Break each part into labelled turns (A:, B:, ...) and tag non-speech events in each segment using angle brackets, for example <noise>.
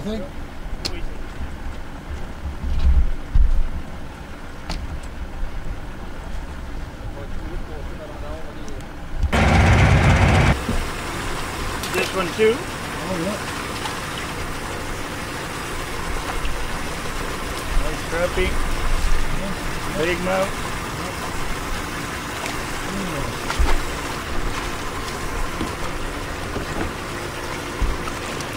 A: I think. This one too?
B: Oh yeah.
A: Nice crappie. Yeah. Big mouth.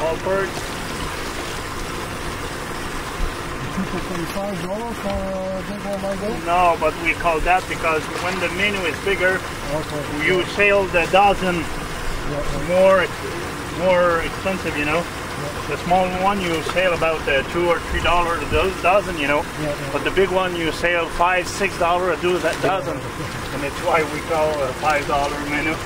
A: All birds.
B: Five dollars for a big one like that?
A: No, but we call that because when the menu is bigger,
B: Okay.
A: you sell the dozen
B: Yeah, yeah.
A: more more expensive, you know. The small one you sell about uh, two or three dollars a do- dozen, you know.
B: Yeah, yeah.
A: But the big one you sell five, six dollar a do that dozen, and it's why we call a five dollar menu. <laughs>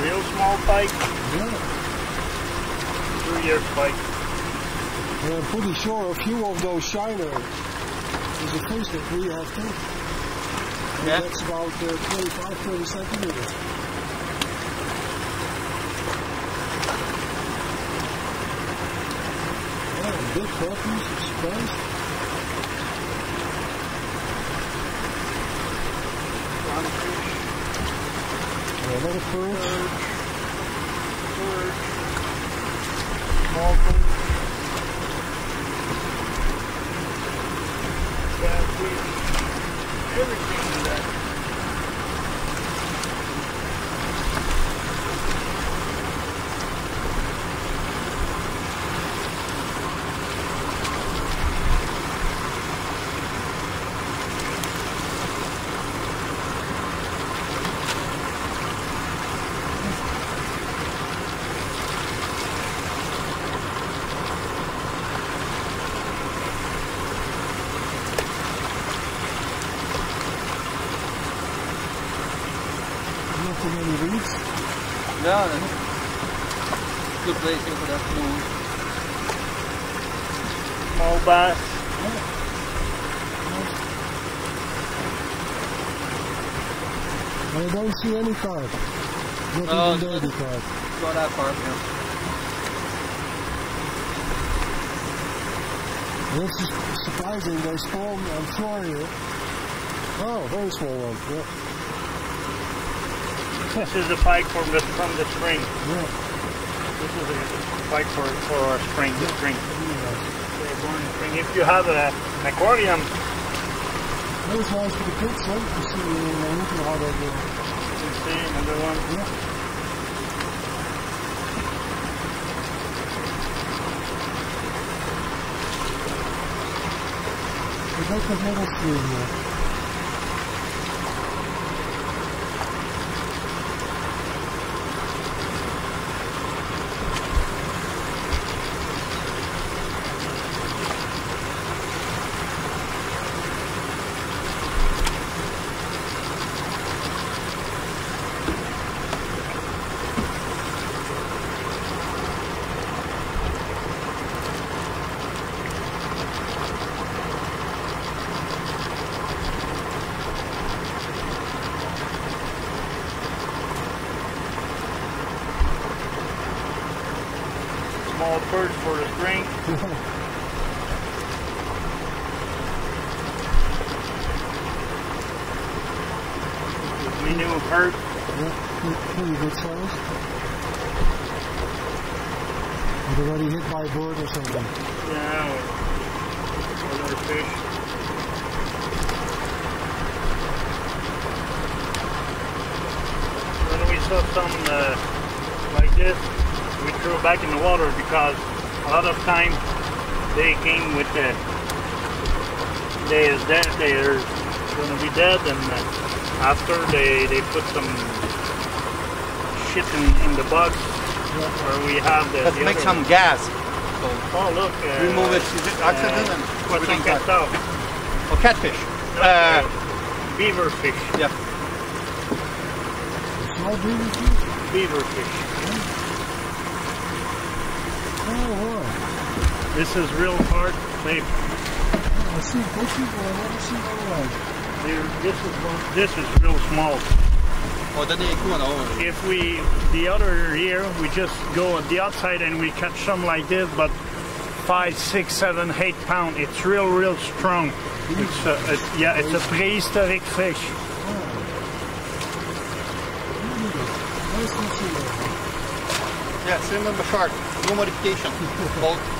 A: Real small pike,
B: Yeah.
A: two year pike.
B: And I'm pretty sure a few of those shiners is a fish that we have too. And
C: Yeah.
B: That's about uh, 25, 30 centimeters. Yeah, big puppies, surprised. Yeah, another perch.
A: Small food. Catfish. Everything in that.
B: Not too many weeds.
C: Yeah, that's good place here for that food.
A: Small bass.
B: I don't see any carp. Not
C: Oh,
B: even
C: it's
B: baby carp.
C: Not that far, yeah.
B: This is surprising. They spawn on shore here. Oh, very small one. Yeah,
A: This is a pike from the from the spring.
B: yeah.
A: This is a pike for, for our spring, the spring.
B: yeah.
A: They're born in spring. If you have a, an aquarium,
B: That was nice for the kids, huh? To see uh, looking how they do.
A: you see another one.
B: Yeah. A little here.
A: Small perch for the spring. Minnow perch.
B: Yeah, pretty- pretty good size. But already hit by a bird or something.
A: Yeah, or other fish. When we saw something uh, like this, we threw it back in the water because a lot of time they came with the they is dead, they're gonna be dead, and uh, after they they put some shit in, in the box where we have the.
C: Let's
A: the
C: make some
A: one.
C: gas.
A: Oh look! Uh,
C: Remove it, is it oxygen and
A: What's on castor?
C: Oh, catfish.
A: No,
C: Uh,
A: uh, beaver fish.
C: yeah.
B: Baby fish?
A: Beaver fish.
B: Oh, wow.
A: This is real hard labor.
B: I see bushes that I never see otherwise.
A: There, this is this is real small. If we, the other year, we just go on the outside and we catch some like this, but five, six, seven, eight pound. It's real, real strong. It's a, a yeah, it's a prehistoric fish.
B: Oh.
C: Yeah, similar shark. No modification. <laughs>